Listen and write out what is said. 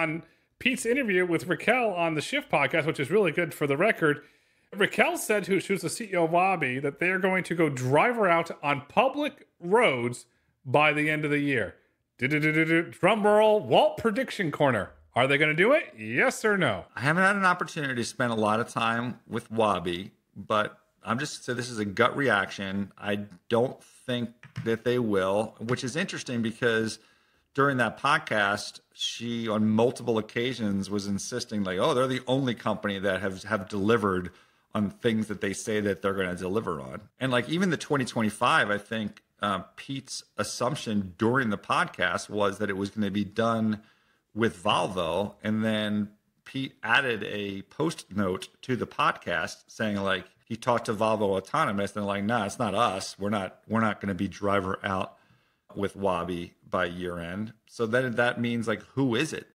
on Pete's interview with Raquel on the Shift podcast, which is really good for the record. Raquel said, who she the CEO of Waabi, that they are going to go driver out on public roads by the end of the year. Drum roll, Walt prediction corner. Are they going to do it? Yes or no? I haven't had an opportunity to spend a lot of time with Waabi, but I'm just so this is a gut reaction. I don't think that they will, which is interesting because during that podcast, she on multiple occasions was insisting like, "Oh, they're the only company that have have delivered on things that they say that they're going to deliver on." And like even the 2025, I think uh, Pete's assumption during the podcast was that it was going to be done with Volvo, and then Pete added a post note to the podcast saying like he talked to Volvo Autonomous, and they're like, nah, it's not us. We're not we're not going to be driver out with Waabi by year end. So then that means like, who is it?